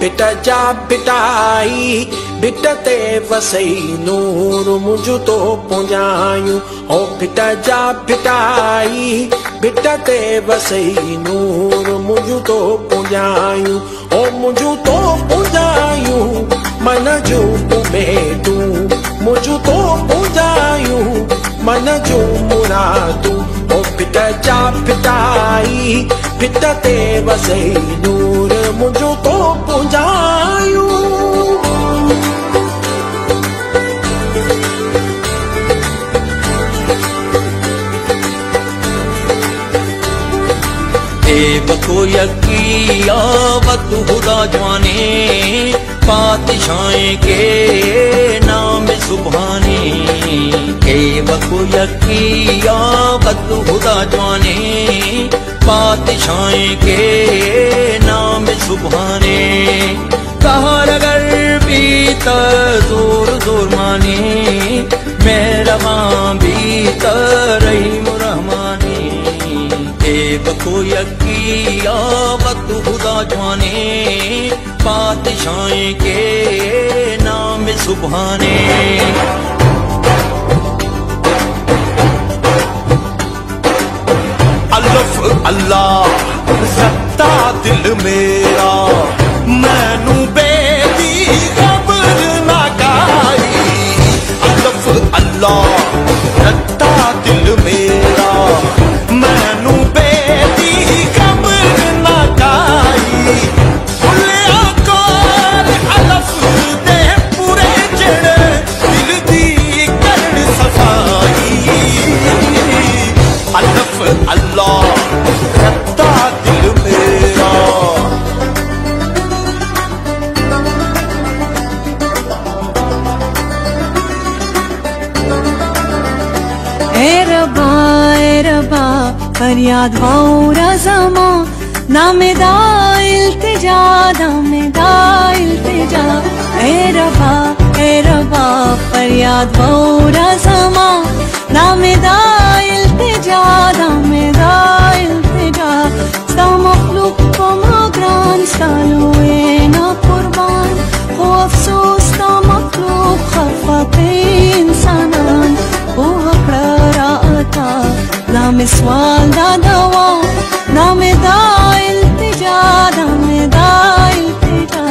Bit जा बिटाई bit ते वसई नूर मुंहिंजो तो पुञायूं ओ बिट जा बिटाई बिट ते वसई नूर मुंहिंजो तो पुञायूं ओ मुंहिंजो तो पुञायूं मन जूं उमेदूं मुंहिंजो तो पुञायूं मन जूं मुरादूं ओ बिट जा बिटाई बिट ते वसई नूर मुंहिंजो बको यकी आवत खुदा जवाने पातशाएँ के नाम सुभाने के बको यकी आवत खुदा जवाने पातशाएँ के बीत ज़ोर ज़ोर माने मेरा माँ बीत रही मुरहमानी बको यकी आवत खुदा जवाने पातशाएँ के नाम अल्लाह अल्लाह, सत्ता दिल मेरा। अल्लाह सत्ता दिल मेरा रबा ए रबा फरियाद भौरा जमा नामेदा इल्तिजा नामेदा इल्तिजा। ए रबा ए रबा, फरियाद भौरा जमा मिसवाल दा दवा ना में दा इल्तिजा। ना में दा इल्तिजा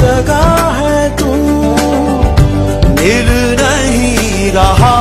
जगह है, तू। मिल नहीं रहा।